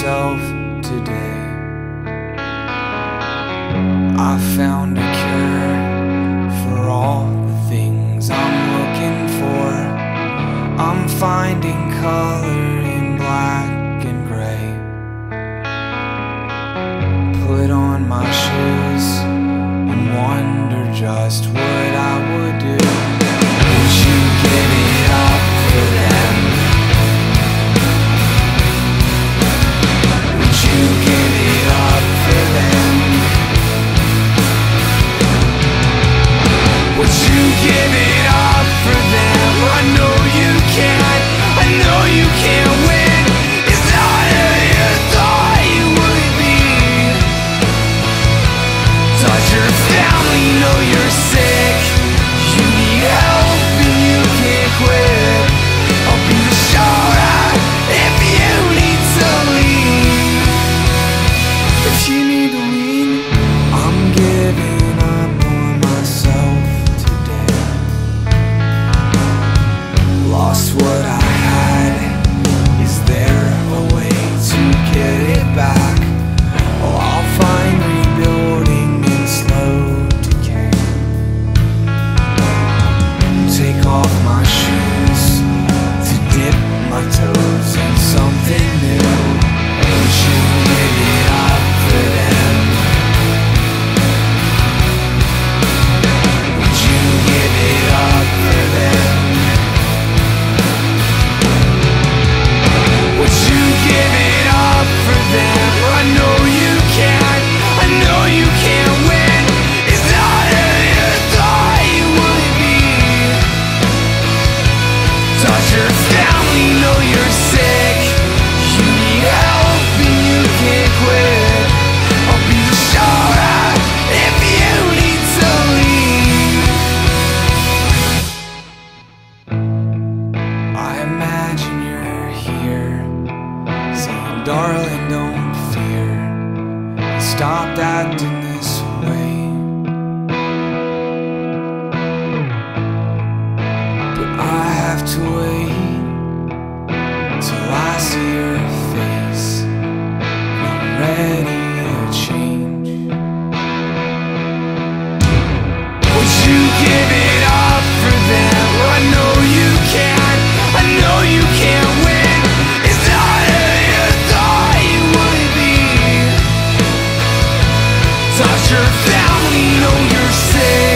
myself today. I found a cure for all the things I'm looking for. I'm finding color in black and gray. Put on my shoes and wonder just what. here Saying, darling, don't fear. I stopped acting this way But I have to wait Till I see your face. I'm ready to change. Once you get you're down, we know you're sick.